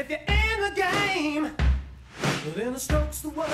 If you're in the game, then the stroke's the word.